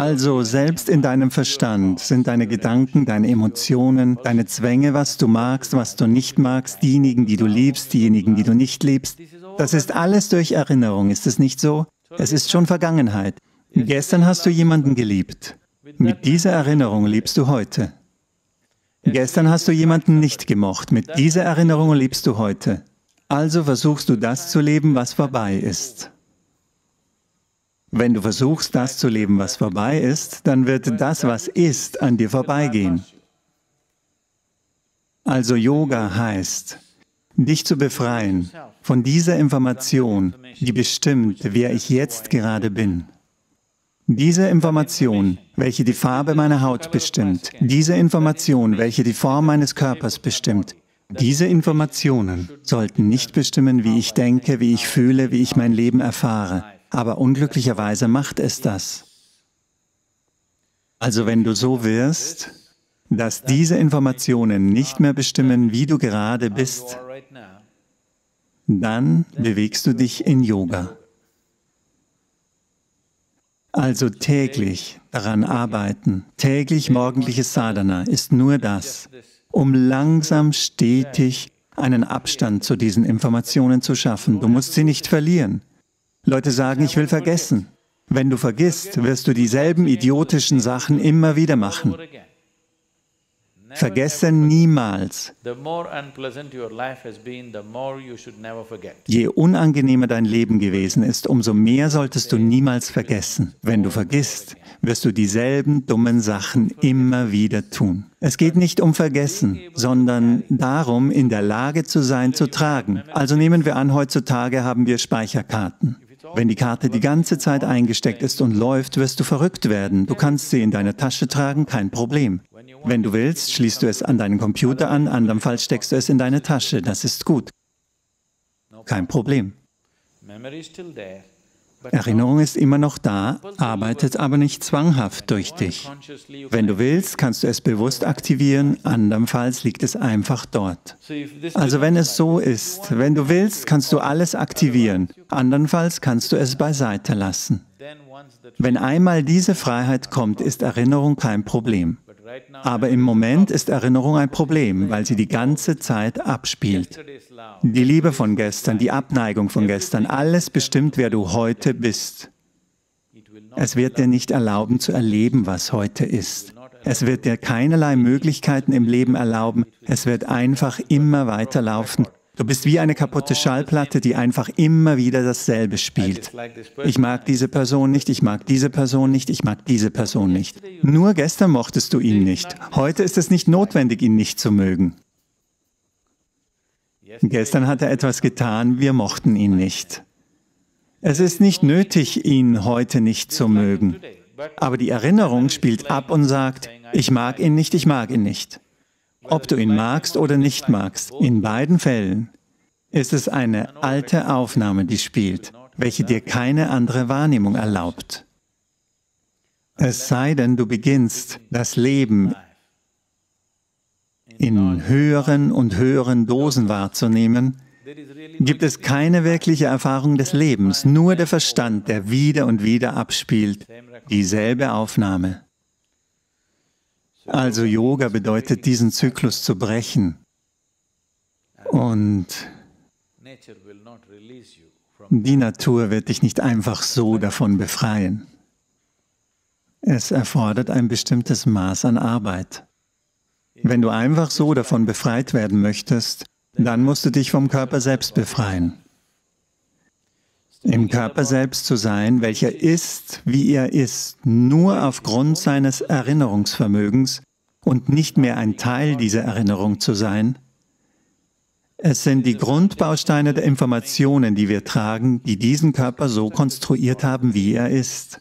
Also selbst in deinem Verstand sind deine Gedanken, deine Emotionen, deine Zwänge, was du magst, was du nicht magst, diejenigen, die du liebst, diejenigen, die du nicht liebst. Das ist alles durch Erinnerung, ist es nicht so? Es ist schon Vergangenheit. Gestern hast du jemanden geliebt. Mit dieser Erinnerung liebst du heute. Gestern hast du jemanden nicht gemocht. Mit dieser Erinnerung liebst du heute. Also versuchst du das zu leben, was vorbei ist. Wenn du versuchst, das zu leben, was vorbei ist, dann wird das, was ist, an dir vorbeigehen. Also Yoga heißt, dich zu befreien von dieser Information, die bestimmt, wer ich jetzt gerade bin. Diese Information, welche die Farbe meiner Haut bestimmt, diese Information, welche die Form meines Körpers bestimmt, diese Informationen sollten nicht bestimmen, wie ich denke, wie ich fühle, wie ich mein Leben erfahre. Aber unglücklicherweise macht es das. Also wenn du so wirst, dass diese Informationen nicht mehr bestimmen, wie du gerade bist, dann bewegst du dich in Yoga. Also täglich daran arbeiten, täglich morgendliches Sadhana ist nur das, um langsam, stetig einen Abstand zu diesen Informationen zu schaffen. Du musst sie nicht verlieren. Leute sagen, ich will vergessen. Wenn du vergisst, wirst du dieselben idiotischen Sachen immer wieder machen. Vergesse niemals. Je unangenehmer dein Leben gewesen ist, umso mehr solltest du niemals vergessen. Wenn du vergisst, wirst du dieselben dummen Sachen immer wieder tun. Es geht nicht um Vergessen, sondern darum, in der Lage zu sein, zu tragen. Also nehmen wir an, heutzutage haben wir Speicherkarten. Wenn die Karte die ganze Zeit eingesteckt ist und läuft, wirst du verrückt werden. Du kannst sie in deiner Tasche tragen, kein Problem. Wenn du willst, schließt du es an deinen Computer an, andernfalls steckst du es in deine Tasche. Das ist gut. Kein Problem. Erinnerung ist immer noch da, arbeitet aber nicht zwanghaft durch dich. Wenn du willst, kannst du es bewusst aktivieren, andernfalls liegt es einfach dort. Also wenn es so ist, wenn du willst, kannst du alles aktivieren, andernfalls kannst du es beiseite lassen. Wenn einmal diese Freiheit kommt, ist Erinnerung kein Problem. Aber im Moment ist Erinnerung ein Problem, weil sie die ganze Zeit abspielt. Die Liebe von gestern, die Abneigung von gestern, alles bestimmt, wer du heute bist. Es wird dir nicht erlauben zu erleben, was heute ist. Es wird dir keinerlei Möglichkeiten im Leben erlauben. Es wird einfach immer weiterlaufen Du bist wie eine kaputte Schallplatte, die einfach immer wieder dasselbe spielt. Ich mag diese Person nicht, ich mag diese Person nicht, ich mag diese Person nicht. Nur gestern mochtest du ihn nicht. Heute ist es nicht notwendig, ihn nicht zu mögen. Gestern hat er etwas getan, wir mochten ihn nicht. Es ist nicht nötig, ihn heute nicht zu mögen. Aber die Erinnerung spielt ab und sagt, ich mag ihn nicht, ich mag ihn nicht. Ob du ihn magst oder nicht magst, in beiden Fällen ist es eine alte Aufnahme, die spielt, welche dir keine andere Wahrnehmung erlaubt. Es sei denn, du beginnst das Leben in höheren und höheren Dosen wahrzunehmen, gibt es keine wirkliche Erfahrung des Lebens, nur der Verstand, der wieder und wieder abspielt, dieselbe Aufnahme. Also Yoga bedeutet, diesen Zyklus zu brechen. Und die Natur wird dich nicht einfach so davon befreien. Es erfordert ein bestimmtes Maß an Arbeit. Wenn du einfach so davon befreit werden möchtest, dann musst du dich vom Körper selbst befreien. Im Körper selbst zu sein, welcher ist, wie er ist, nur aufgrund seines Erinnerungsvermögens und nicht mehr ein Teil dieser Erinnerung zu sein, es sind die Grundbausteine der Informationen, die wir tragen, die diesen Körper so konstruiert haben, wie er ist.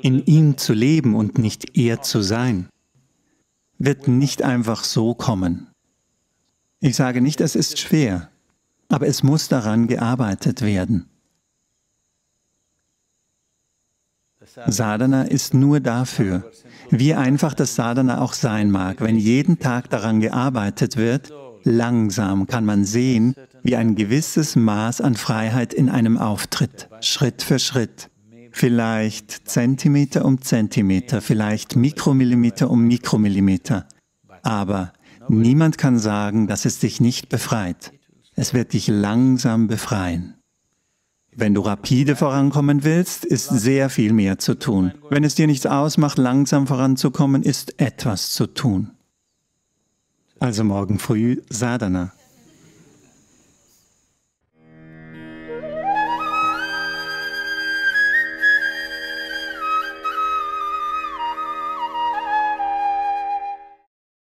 In ihm zu leben und nicht er zu sein, wird nicht einfach so kommen. Ich sage nicht, es ist schwer, aber es muss daran gearbeitet werden. Sadhana ist nur dafür, wie einfach das Sadhana auch sein mag, wenn jeden Tag daran gearbeitet wird, langsam kann man sehen, wie ein gewisses Maß an Freiheit in einem auftritt, Schritt für Schritt. Vielleicht Zentimeter um Zentimeter, vielleicht Mikromillimeter um Mikromillimeter. Aber niemand kann sagen, dass es dich nicht befreit. Es wird dich langsam befreien. Wenn du rapide vorankommen willst, ist sehr viel mehr zu tun. Wenn es dir nichts ausmacht, langsam voranzukommen, ist etwas zu tun. Also morgen früh Sadhana.